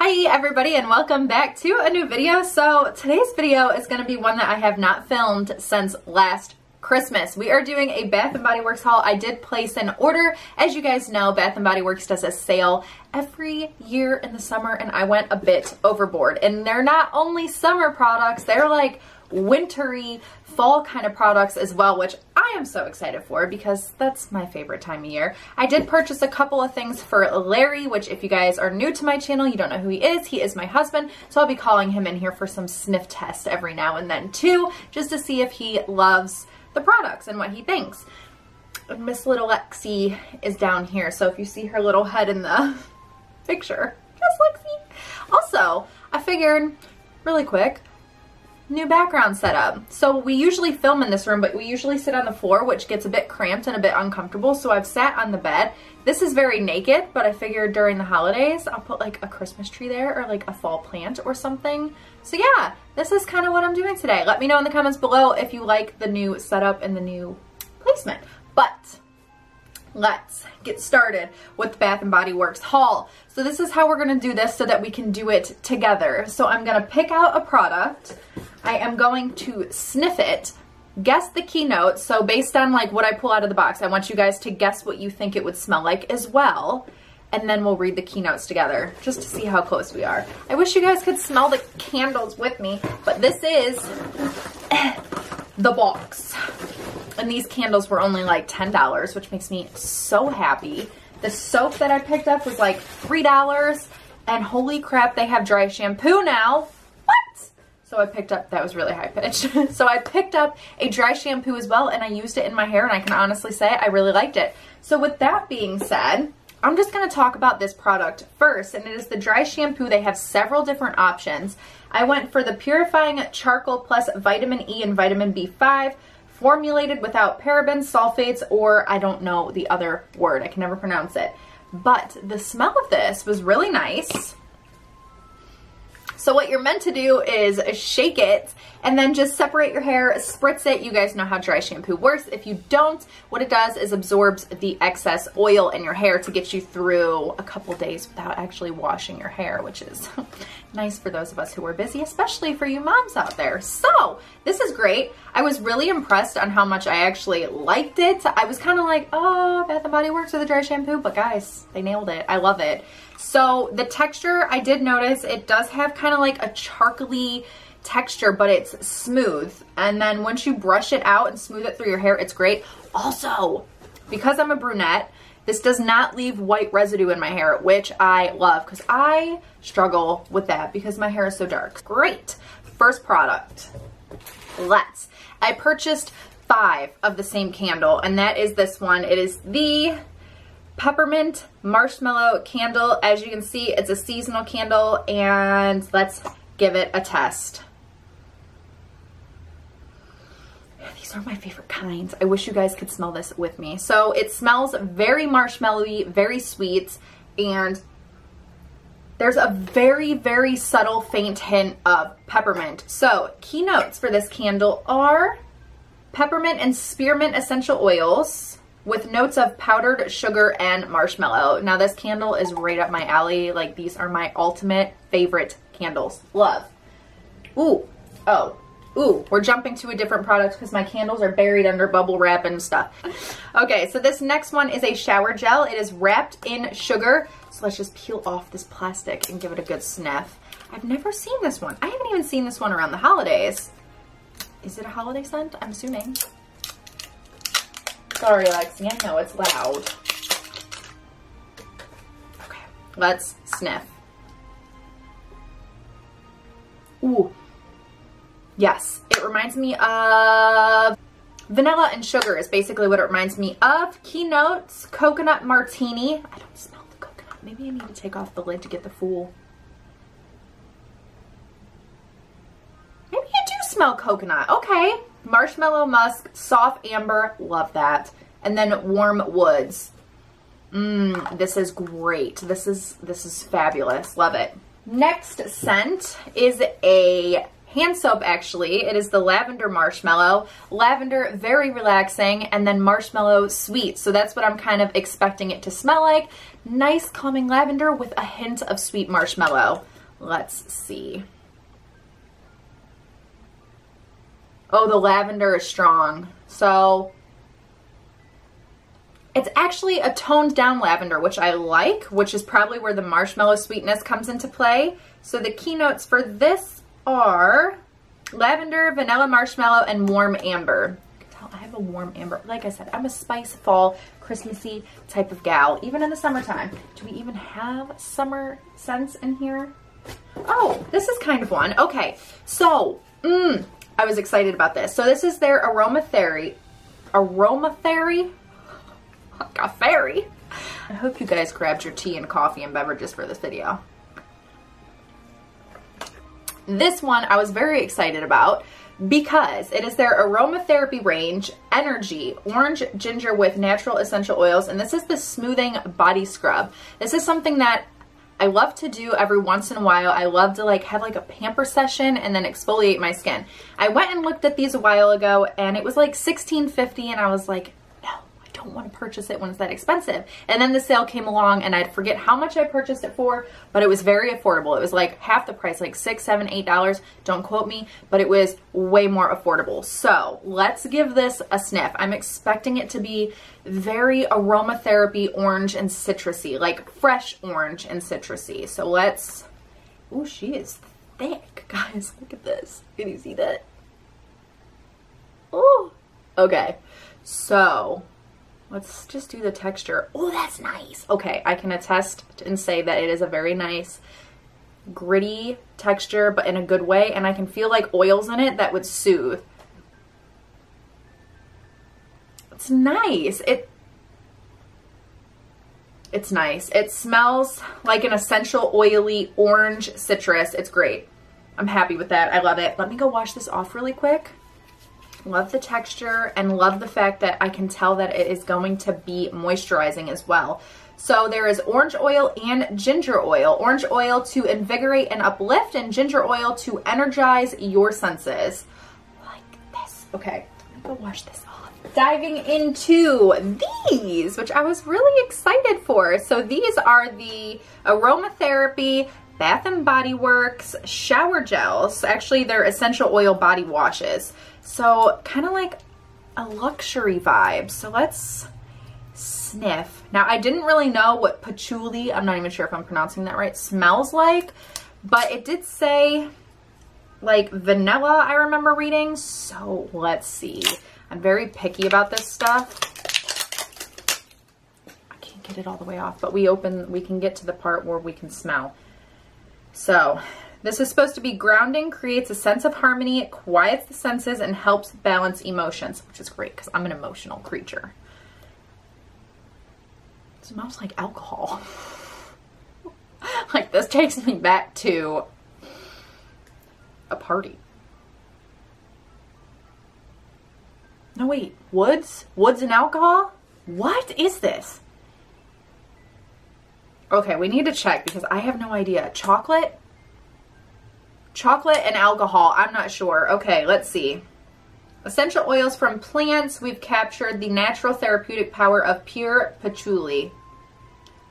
Hi everybody and welcome back to a new video. So today's video is going to be one that I have not filmed since last Christmas. We are doing a Bath & Body Works haul. I did place an order. As you guys know, Bath & Body Works does a sale every year in the summer and I went a bit overboard. And they're not only summer products, they're like wintry fall kind of products as well, which I am so excited for because that's my favorite time of year. I did purchase a couple of things for Larry, which if you guys are new to my channel, you don't know who he is. He is my husband, so I'll be calling him in here for some sniff tests every now and then too, just to see if he loves the products and what he thinks. Miss Little Lexi is down here, so if you see her little head in the picture, just Lexi. Also, I figured really quick, new background setup. So we usually film in this room, but we usually sit on the floor, which gets a bit cramped and a bit uncomfortable. So I've sat on the bed. This is very naked, but I figured during the holidays, I'll put like a Christmas tree there or like a fall plant or something. So yeah, this is kind of what I'm doing today. Let me know in the comments below if you like the new setup and the new placement. But let's get started with Bath & Body Works haul. So this is how we're going to do this so that we can do it together. So I'm going to pick out a product. I am going to sniff it, guess the keynote. So based on like what I pull out of the box, I want you guys to guess what you think it would smell like as well. And then we'll read the keynotes together just to see how close we are. I wish you guys could smell the candles with me, but this is the box. And these candles were only like $10, which makes me so happy. The soap that I picked up was like $3. And holy crap, they have dry shampoo now. What? So I picked up, that was really high pitched. so I picked up a dry shampoo as well and I used it in my hair and I can honestly say I really liked it. So with that being said, I'm just going to talk about this product first, and it is the dry shampoo. They have several different options. I went for the Purifying Charcoal Plus Vitamin E and Vitamin B5, formulated without parabens, sulfates, or I don't know the other word. I can never pronounce it. But the smell of this was really nice. So what you're meant to do is shake it and then just separate your hair, spritz it. You guys know how dry shampoo works. If you don't, what it does is absorbs the excess oil in your hair to get you through a couple days without actually washing your hair, which is nice for those of us who are busy, especially for you moms out there. So this is great. I was really impressed on how much I actually liked it. I was kind of like, oh, Bath & Body Works with a dry shampoo, but guys, they nailed it. I love it. So the texture, I did notice it does have kind of like a charcoaly texture, but it's smooth. And then once you brush it out and smooth it through your hair, it's great. Also, because I'm a brunette, this does not leave white residue in my hair, which I love because I struggle with that because my hair is so dark. Great. First product. Let's. I purchased five of the same candle, and that is this one. It is the peppermint marshmallow candle. As you can see, it's a seasonal candle and let's give it a test. These are my favorite kinds. I wish you guys could smell this with me. So it smells very marshmallowy, very sweet, and there's a very, very subtle faint hint of peppermint. So keynotes for this candle are peppermint and spearmint essential oils, with notes of powdered sugar and marshmallow. Now this candle is right up my alley. Like these are my ultimate favorite candles. Love. Ooh, oh, ooh, we're jumping to a different product because my candles are buried under bubble wrap and stuff. Okay, so this next one is a shower gel. It is wrapped in sugar. So let's just peel off this plastic and give it a good sniff. I've never seen this one. I haven't even seen this one around the holidays. Is it a holiday scent? I'm assuming. Sorry, Lexi, I know it's loud. Okay, let's sniff. Ooh. Yes, it reminds me of vanilla and sugar is basically what it reminds me of. Keynotes, coconut martini. I don't smell the coconut. Maybe I need to take off the lid to get the full. Maybe I do smell coconut. Okay marshmallow musk, soft amber, love that. And then warm woods. Mmm, this is great. This is, this is fabulous. Love it. Next scent is a hand soap actually. It is the lavender marshmallow. Lavender, very relaxing, and then marshmallow sweet. So that's what I'm kind of expecting it to smell like. Nice calming lavender with a hint of sweet marshmallow. Let's see. Oh, the lavender is strong. So it's actually a toned down lavender, which I like, which is probably where the marshmallow sweetness comes into play. So the keynotes for this are lavender, vanilla marshmallow, and warm amber. I have a warm amber. Like I said, I'm a spice fall, Christmassy type of gal, even in the summertime. Do we even have summer scents in here? Oh, this is kind of one. Okay, so, mmm, I was excited about this. So this is their aromatherapy, aromatherapy, like a fairy. I hope you guys grabbed your tea and coffee and beverages for this video. This one I was very excited about because it is their aromatherapy range, Energy, Orange Ginger with Natural Essential Oils, and this is the Smoothing Body Scrub. This is something that I love to do every once in a while. I love to like have like a pamper session and then exfoliate my skin. I went and looked at these a while ago and it was like $16.50 and I was like, don't want to purchase it when it's that expensive. And then the sale came along and I'd forget how much I purchased it for, but it was very affordable. It was like half the price, like six, seven, eight dollars. Don't quote me, but it was way more affordable. So let's give this a sniff. I'm expecting it to be very aromatherapy orange and citrusy, like fresh orange and citrusy. So let's, oh, she is thick. Guys, look at this. Can you see that? Oh, okay. So let's just do the texture. Oh, that's nice. Okay, I can attest and say that it is a very nice gritty texture, but in a good way. And I can feel like oils in it that would soothe. It's nice. It it's nice. It smells like an essential oily orange citrus. It's great. I'm happy with that. I love it. Let me go wash this off really quick. Love the texture and love the fact that I can tell that it is going to be moisturizing as well. So there is orange oil and ginger oil. Orange oil to invigorate and uplift and ginger oil to energize your senses. Like this. Okay, let me go wash this off diving into these, which I was really excited for. So these are the Aromatherapy Bath and Body Works shower gels. Actually, they're essential oil body washes. So kind of like a luxury vibe. So let's sniff. Now, I didn't really know what patchouli, I'm not even sure if I'm pronouncing that right, smells like, but it did say like vanilla, I remember reading. So let's see. I'm very picky about this stuff. I can't get it all the way off, but we open, we can get to the part where we can smell. So this is supposed to be grounding, creates a sense of harmony, quiets the senses, and helps balance emotions, which is great because I'm an emotional creature. It smells like alcohol. like this takes me back to a party. No, wait. Woods? Woods and alcohol? What is this? Okay, we need to check because I have no idea. Chocolate? Chocolate and alcohol. I'm not sure. Okay, let's see. Essential oils from plants. We've captured the natural therapeutic power of pure patchouli.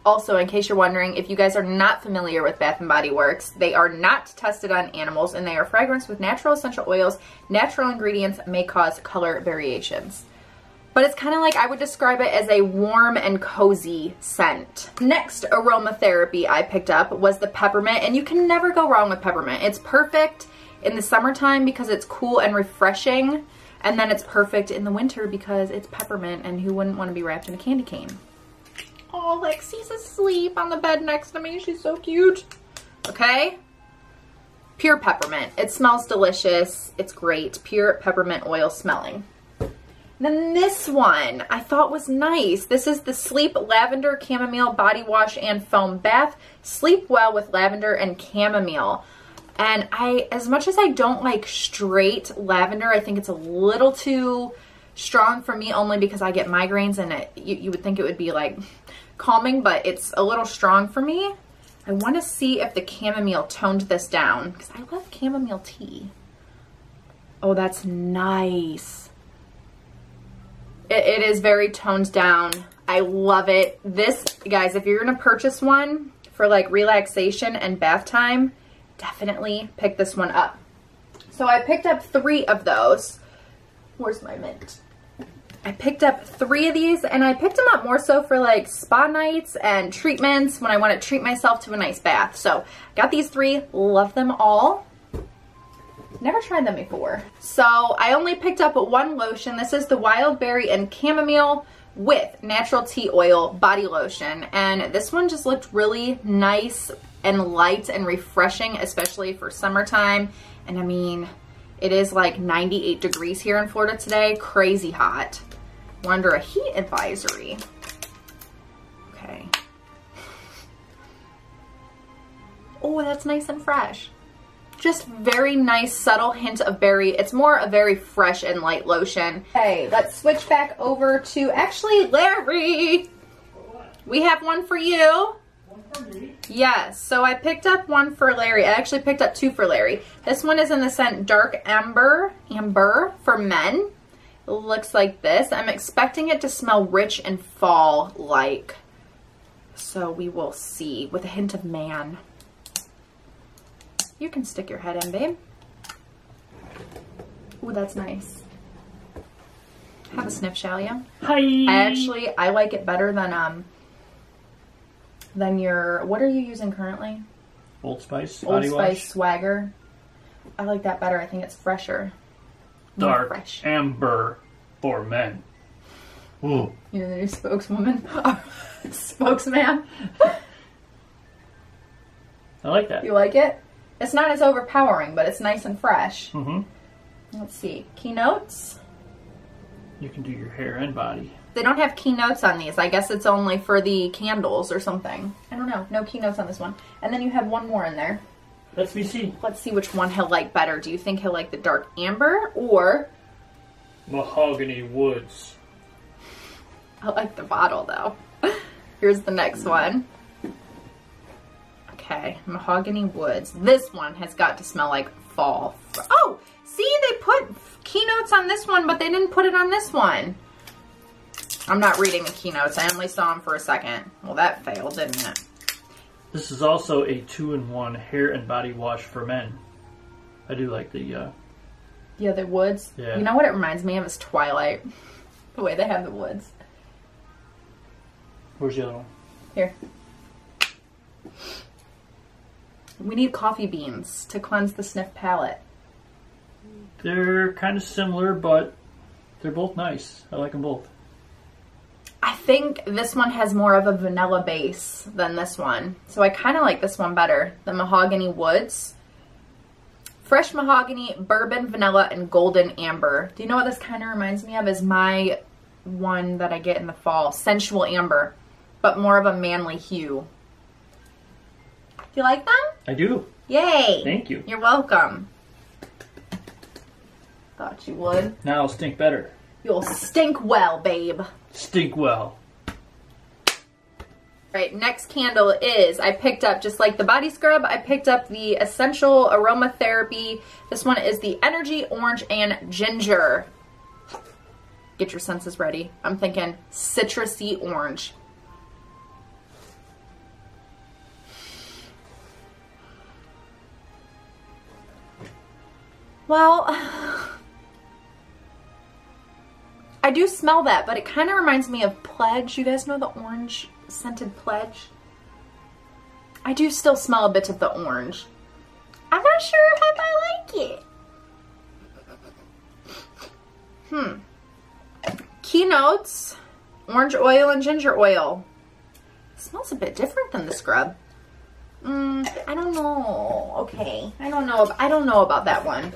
Also, in case you're wondering, if you guys are not familiar with Bath & Body Works, they are not tested on animals and they are fragranced with natural essential oils. Natural ingredients may cause color variations. But it's kind of like I would describe it as a warm and cozy scent. Next aromatherapy I picked up was the peppermint and you can never go wrong with peppermint. It's perfect in the summertime because it's cool and refreshing and then it's perfect in the winter because it's peppermint and who wouldn't want to be wrapped in a candy cane. Oh, Lexi's asleep on the bed next to me. She's so cute. Okay. Pure peppermint. It smells delicious. It's great. Pure peppermint oil smelling. Then this one I thought was nice. This is the Sleep Lavender Chamomile Body Wash and Foam Bath. Sleep well with lavender and chamomile. And I, as much as I don't like straight lavender, I think it's a little too strong for me only because I get migraines and it, you, you would think it would be like calming, but it's a little strong for me. I want to see if the chamomile toned this down because I love chamomile tea. Oh, that's nice. It, it is very toned down. I love it. This, guys, if you're going to purchase one for like relaxation and bath time, definitely pick this one up. So I picked up three of those. Where's my mint? I picked up three of these and I picked them up more so for like spa nights and treatments when I want to treat myself to a nice bath. So got these three, love them all. Never tried them before. So I only picked up one lotion. This is the Wild Berry and Chamomile with Natural Tea Oil Body Lotion. And this one just looked really nice and light and refreshing, especially for summertime. And I mean, it is like 98 degrees here in Florida today. Crazy hot. We're under a heat advisory. Okay. Oh, that's nice and fresh. Just very nice, subtle hint of berry. It's more a very fresh and light lotion. Okay, let's switch back over to, actually, Larry. We have one for you. one for Yes, so I picked up one for Larry. I actually picked up two for Larry. This one is in the scent Dark Amber, Amber for men. It looks like this. I'm expecting it to smell rich and fall-like. So we will see with a hint of man. You can stick your head in, babe. Ooh, that's nice. Have a sniff, shall you? Hi. I actually, I like it better than, um, than your, what are you using currently? Old Spice Old body Spice wash. Swagger. I like that better. I think it's fresher. More Dark fresh. amber for men. Ooh. You're the new spokeswoman. Spokesman. I like that. You like it? It's not as overpowering, but it's nice and fresh. hmm Let's see. Keynotes. You can do your hair and body. They don't have keynotes on these. I guess it's only for the candles or something. I don't know. No keynotes on this one. And then you have one more in there. Let's me see. Let's see which one he'll like better. Do you think he'll like the dark amber or Mahogany Woods. I like the bottle though. Here's the next one. Okay, mahogany woods. This one has got to smell like fall. Oh, see, they put keynotes on this one, but they didn't put it on this one. I'm not reading the keynotes. I only saw them for a second. Well, that failed, didn't it? This is also a two-in-one hair and body wash for men. I do like the. Uh, Yeah, the woods. Yeah. You know what it reminds me of is Twilight. The way they have the woods. where's the other one? Here. We need coffee beans to cleanse the sniff palate. They're kind of similar, but they're both nice. I like them both. I think this one has more of a vanilla base than this one. So I kind of like this one better. The Mahogany Woods. Fresh mahogany, bourbon, vanilla, and golden amber. Do you know what this kind of reminds me of? Is my one that I get in the fall. Sensual amber, but more of a manly hue. You like them? I do. Yay! Thank you. You're welcome. Thought you would. Now I'll stink better. You'll stink well, babe. Stink well. Right, next candle is, I picked up, just like the body scrub, I picked up the Essential Aromatherapy. This one is the Energy Orange and Ginger. Get your senses ready. I'm thinking citrusy orange. Well, I do smell that, but it kind of reminds me of Pledge. You guys know the orange scented Pledge? I do still smell a bit of the orange. I'm not sure if I like it. Hmm. Keynotes, orange oil and ginger oil. smells a bit different than the scrub. Mm, I don't know. Okay, I don't know. I don't know about that one.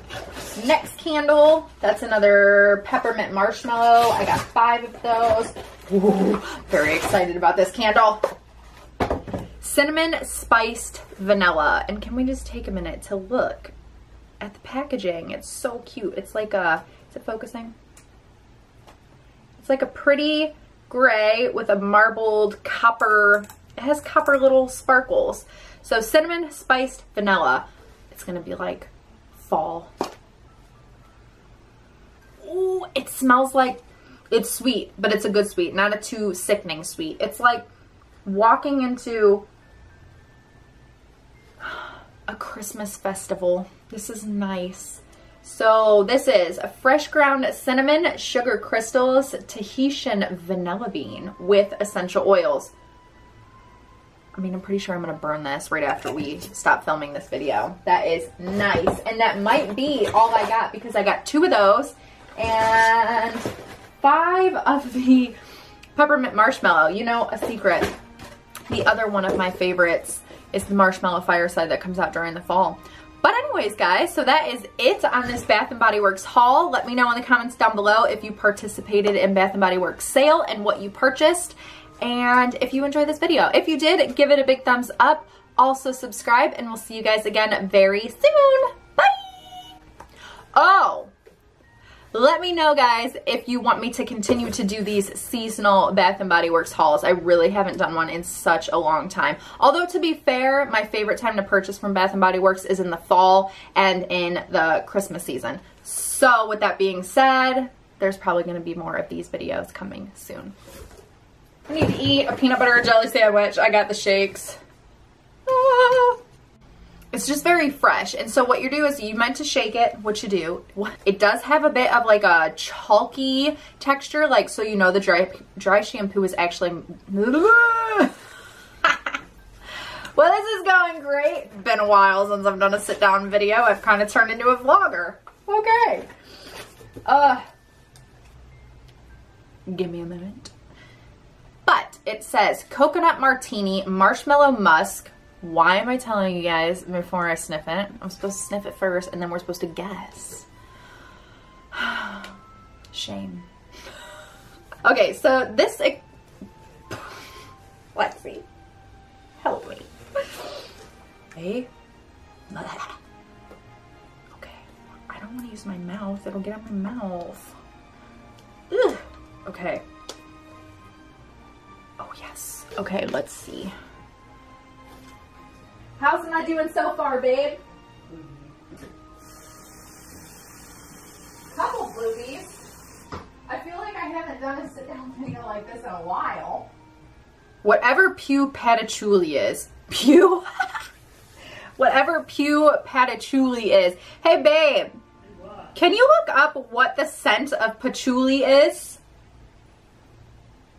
Next candle. That's another peppermint marshmallow. I got five of those. Ooh, very excited about this candle. Cinnamon spiced vanilla. And can we just take a minute to look at the packaging? It's so cute. It's like a, is it focusing? It's like a pretty gray with a marbled copper, it has copper little sparkles. So cinnamon spiced vanilla. It's gonna be like fall. Ooh, it smells like it's sweet, but it's a good sweet, not a too sickening sweet. It's like walking into a Christmas festival. This is nice. So this is a fresh ground cinnamon, sugar crystals, Tahitian vanilla bean with essential oils. I mean, I'm pretty sure I'm to burn this right after we stop filming this video. That is nice. And that might be all I got because I got two of those and five of the peppermint marshmallow. You know, a secret. The other one of my favorites is the marshmallow fireside that comes out during the fall. But anyways, guys, so that is it on this Bath & Body Works haul. Let me know in the comments down below if you participated in Bath & Body Works sale and what you purchased. And if you enjoyed this video, if you did, give it a big thumbs up. Also subscribe, and we'll see you guys again very soon. Bye! Oh! Let me know, guys, if you want me to continue to do these seasonal Bath & Body Works hauls. I really haven't done one in such a long time. Although, to be fair, my favorite time to purchase from Bath & Body Works is in the fall and in the Christmas season. So, with that being said, there's probably going to be more of these videos coming soon. I need to eat a peanut butter and jelly sandwich. I got the shakes. Ah. It's just very fresh. And so what you do is you meant to shake it, what you do. It does have a bit of like a chalky texture, like so you know the dry dry shampoo is actually Well, this is going great. Been a while since I've done a sit down video. I've kind of turned into a vlogger. Okay. Uh Give me a minute. It says coconut martini, marshmallow musk, why am I telling you guys before I sniff it? I'm supposed to sniff it first and then we're supposed to guess. Shame. Okay, so this... Let's see. Help me. Hey. Okay. I don't want to use my mouth. It'll get in my mouth. Ugh. Okay. Oh, yes. Okay, let's see. How's am I doing so far, babe? Couple boobies. I feel like I haven't done a sit down video like this in a while. Whatever pew patchouli is. Pew? Whatever pew patchouli is. Hey, babe. Can you look up what the scent of patchouli is?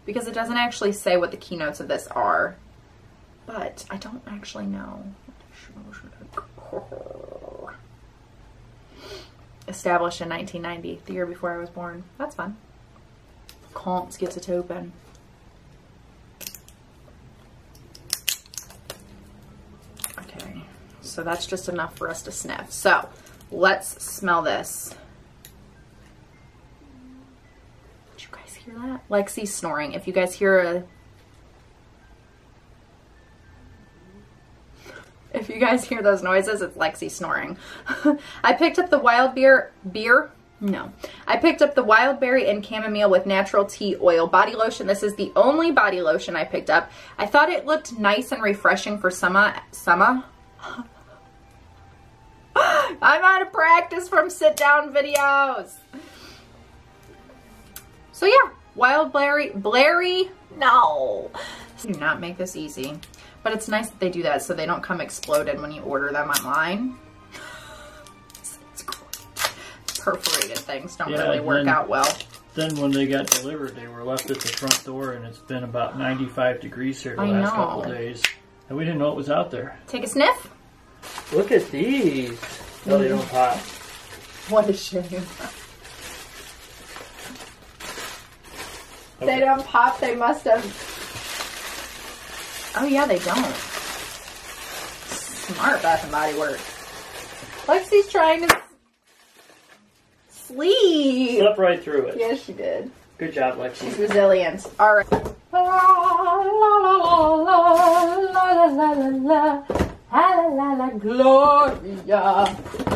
Because it doesn't actually say what the keynotes of this are but I don't actually know. Established in 1990, the year before I was born. That's fun. Comps gets it open. Okay, so that's just enough for us to sniff. So let's smell this. Hear that? Lexi snoring. If you guys hear a If you guys hear those noises, it's Lexi snoring. I picked up the wild beer, beer? No. I picked up the wild berry and chamomile with natural tea oil body lotion. This is the only body lotion I picked up. I thought it looked nice and refreshing for summer. Summer? I'm out of practice from sit down videos. So yeah, wild berry, Blairy, no. Do not make this easy. But it's nice that they do that so they don't come exploded when you order them online. it's great. Perforated things don't yeah, really work then, out well. Then when they got delivered, they were left at the front door and it's been about 95 degrees here the I last know. couple days. And we didn't know it was out there. Take a sniff. Look at these. No, they don't mm. pop. What a shame. They don't pop. They must have Oh yeah, they don't. Smart Bath and Body Works. Lexi's trying to sleep. Slept right through it. Yes, she did. Good job, Lexi. She's resilient. All right. La la la la la la la la la la la la la Gloria.